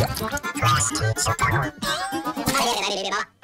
よろしくしようかのって。あれれれ。